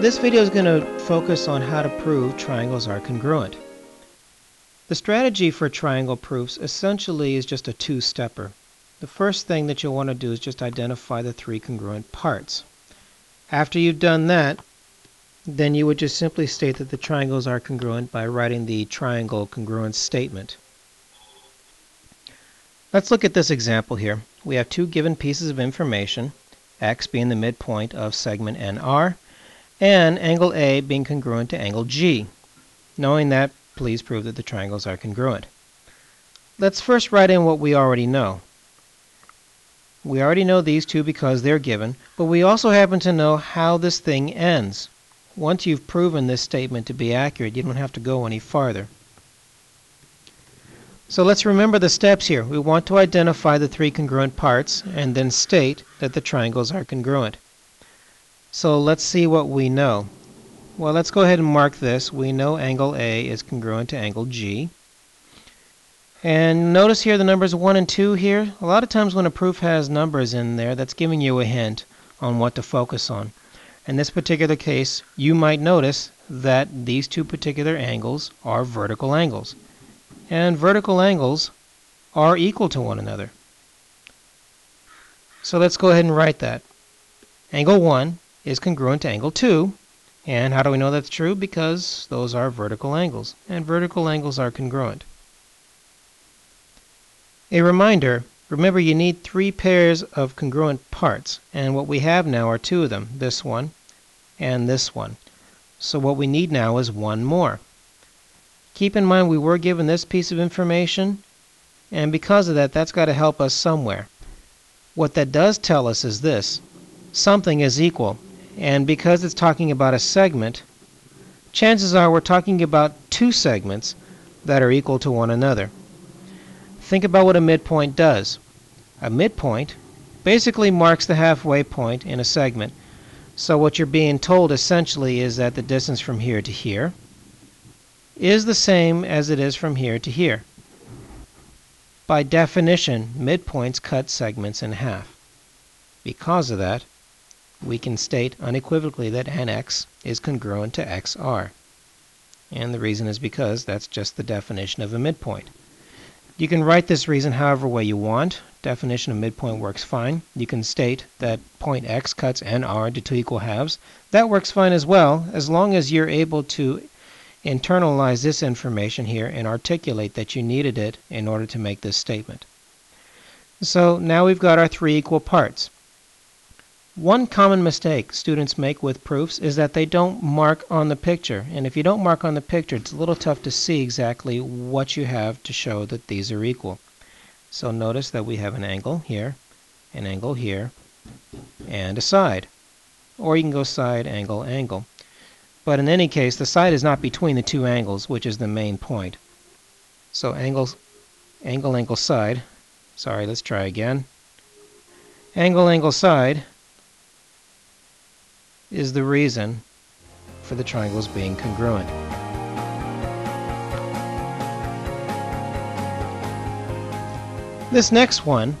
This video is going to focus on how to prove triangles are congruent. The strategy for triangle proofs essentially is just a two-stepper. The first thing that you'll want to do is just identify the three congruent parts. After you've done that, then you would just simply state that the triangles are congruent by writing the triangle congruence statement. Let's look at this example here. We have two given pieces of information, x being the midpoint of segment NR, and angle A being congruent to angle G. Knowing that, please prove that the triangles are congruent. Let's first write in what we already know. We already know these two because they're given, but we also happen to know how this thing ends. Once you've proven this statement to be accurate, you don't have to go any farther. So let's remember the steps here. We want to identify the three congruent parts and then state that the triangles are congruent. So let's see what we know. Well, let's go ahead and mark this. We know angle A is congruent to angle G. And notice here the numbers 1 and 2 here. A lot of times when a proof has numbers in there, that's giving you a hint on what to focus on. In this particular case, you might notice that these two particular angles are vertical angles. And vertical angles are equal to one another. So let's go ahead and write that. Angle 1 is congruent to angle 2. And how do we know that's true? Because those are vertical angles, and vertical angles are congruent. A reminder, remember you need three pairs of congruent parts, and what we have now are two of them, this one and this one. So what we need now is one more. Keep in mind we were given this piece of information, and because of that, that's got to help us somewhere. What that does tell us is this. Something is equal. And because it's talking about a segment, chances are we're talking about two segments that are equal to one another. Think about what a midpoint does. A midpoint basically marks the halfway point in a segment. So what you're being told essentially is that the distance from here to here is the same as it is from here to here. By definition, midpoints cut segments in half. Because of that, we can state unequivocally that nx is congruent to xr. And the reason is because that's just the definition of a midpoint. You can write this reason however way you want. Definition of midpoint works fine. You can state that point x cuts nr into two equal halves. That works fine as well, as long as you're able to internalize this information here and articulate that you needed it in order to make this statement. So now we've got our three equal parts. One common mistake students make with proofs is that they don't mark on the picture. And if you don't mark on the picture, it's a little tough to see exactly what you have to show that these are equal. So notice that we have an angle here, an angle here, and a side. Or you can go side, angle, angle. But in any case, the side is not between the two angles, which is the main point. So angle, angle, angle, side. Sorry, let's try again. Angle, angle, side is the reason for the triangles being congruent. This next one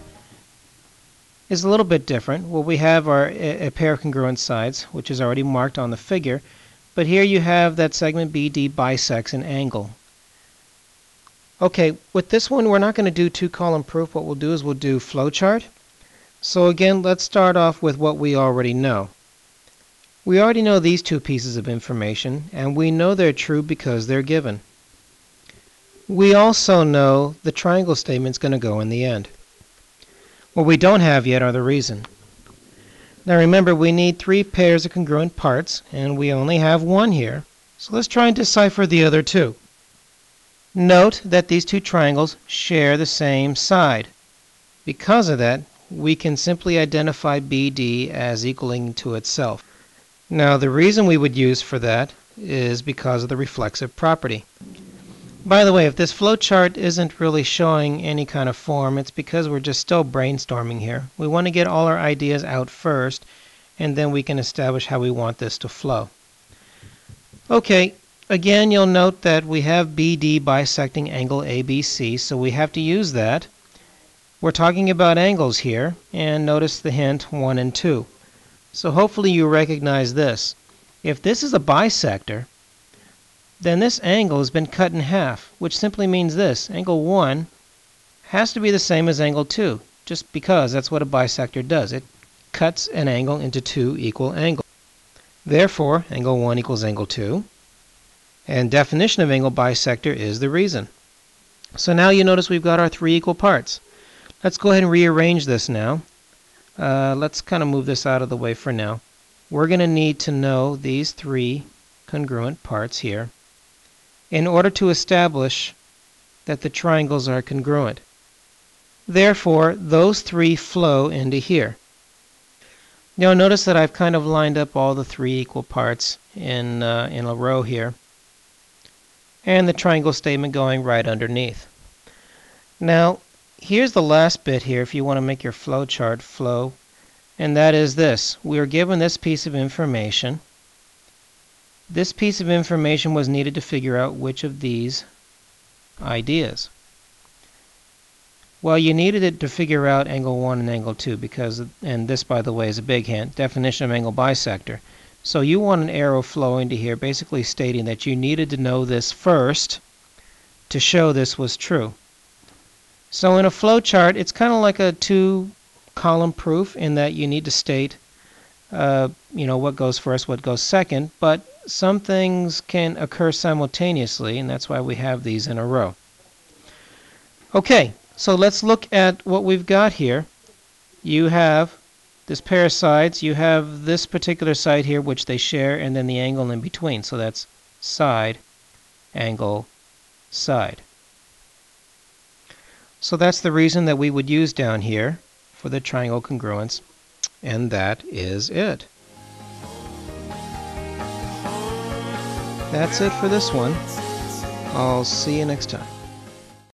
is a little bit different. Well, we have our a pair of congruent sides, which is already marked on the figure, but here you have that segment BD bisects an angle. Okay, with this one, we're not going to do two-column proof. What we'll do is we'll do flowchart. So again, let's start off with what we already know. We already know these two pieces of information, and we know they're true because they're given. We also know the triangle statement is going to go in the end. What we don't have yet are the reason. Now remember, we need three pairs of congruent parts, and we only have one here. So let's try and decipher the other two. Note that these two triangles share the same side. Because of that, we can simply identify BD as equaling to itself. Now the reason we would use for that is because of the reflexive property. By the way, if this flowchart isn't really showing any kind of form, it's because we're just still brainstorming here. We want to get all our ideas out first, and then we can establish how we want this to flow. Okay, again, you'll note that we have BD bisecting angle ABC, so we have to use that. We're talking about angles here, and notice the hint 1 and 2. So hopefully you recognize this. If this is a bisector, then this angle has been cut in half, which simply means this. Angle 1 has to be the same as angle 2, just because that's what a bisector does. It cuts an angle into two equal angles. Therefore, angle 1 equals angle 2. And definition of angle bisector is the reason. So now you notice we've got our three equal parts. Let's go ahead and rearrange this now. Uh, let's kind of move this out of the way for now. We're going to need to know these three congruent parts here in order to establish that the triangles are congruent. Therefore, those three flow into here. Now notice that I've kind of lined up all the three equal parts in, uh, in a row here and the triangle statement going right underneath. Now, here's the last bit here if you want to make your flow chart flow, and that is this. We are given this piece of information. This piece of information was needed to figure out which of these ideas. Well, you needed it to figure out angle 1 and angle 2 because, and this by the way is a big hint, definition of angle bisector. So you want an arrow flowing to here basically stating that you needed to know this first to show this was true. So in a flow chart, it's kind of like a two column proof in that you need to state uh, you know what goes first, what goes second, but some things can occur simultaneously, and that's why we have these in a row. Okay, so let's look at what we've got here. You have this pair of sides, you have this particular side here which they share and then the angle in between. So that's side, angle, side. So that's the reason that we would use down here for the triangle congruence. And that is it. That's it for this one. I'll see you next time.